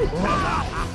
Ha ha ha!